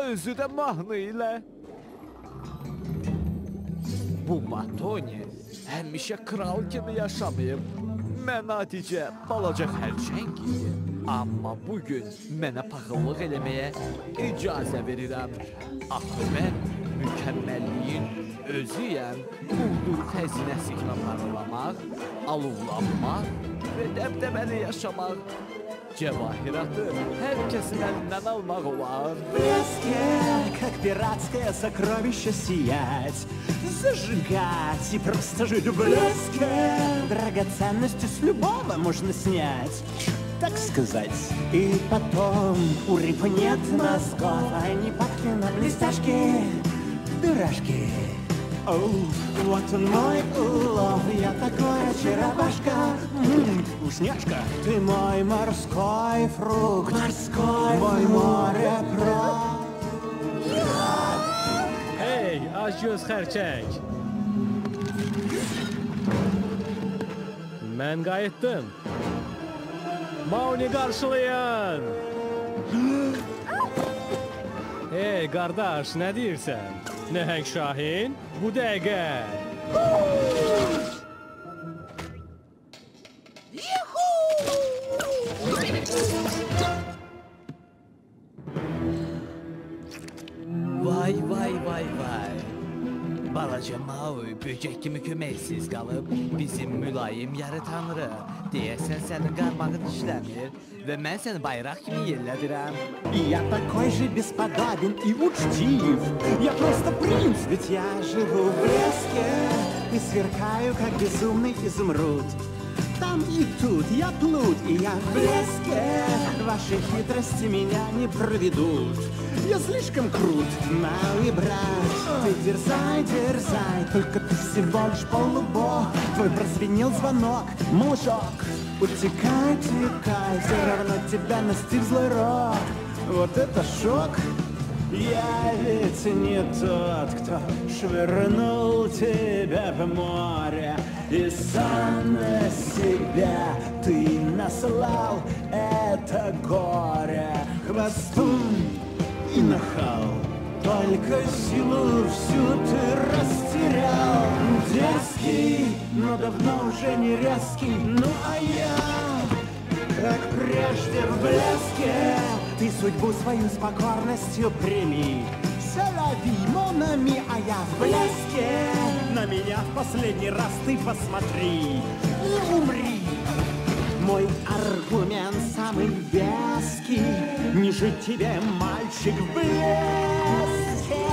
özü də mahnı ilə. Bu Matoni həmişə kral kimi yaşamayıb. Mən adicə balaca xərçəng idim. Amma bu gün mənə paxıllıq eləməyə icazə verirəm. Axı mən mükəmməlliyin özüyəm. Quldur xəzinəsi kimi parlamaq, alovlanmaq və dəbdəbəli yaşamaq. Cəvahiratı hər kəsin əlindən almaq olar. блеске, как пиратское сокровище сиять, зажигать и просто жить в блеске. Драгоценности с любого можно снять, так сказать. И потом у рыб нет мозгов, они падки на блестяшки, дурашки. Оу, вот он мой улов, я такой очаровашка Вкусняшка, ты мой морской фрукт Морской Мой морепродукт Hey, acgöz xərçəng. Mən qayıtdım. Mauni qarşılayın. Hey, qardaş, nə deyirsən? Nəhəng Şahin, bu dəqiqə. Balaca Maui böcək kimi köməksiz qalıb bizim mülayim yarı tanrı. Deyəsən sənin qarmağın işləmir və mən səni bayraq kimi yerlədirəm. Я такой же бесподобен и учтив Я просто принц, ведь я живу в блеске И сверкаю, как безумный изумруд Там и тут я плут, и я в блеске. Ваши хитрости меня не проведут. Я слишком крут, малый брат. Ты дерзай, дерзай, только ты всего лишь полубог. Твой прозвенел звонок, малышок. Утекай, утекай, все равно тебя настиг злой рок. Вот это шок! Я ведь не тот, кто швырнул тебя в море И сам на себя ты наслал. Это горе Хвостун и нахал. Только силу всю ты растерял. Дерзкий, но давно уже не резкий. Ну а я как прежде в блеске. Ты судьбу свою с покорностью прими. Селяви, монами, а я в блеске меня в последний раз ты посмотри И умри. Мой аргумент самый веский жить тебе, мальчик, в блеске